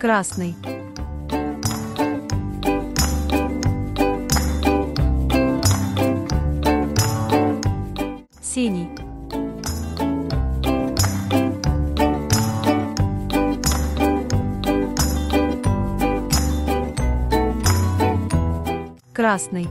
красный, синий, красный,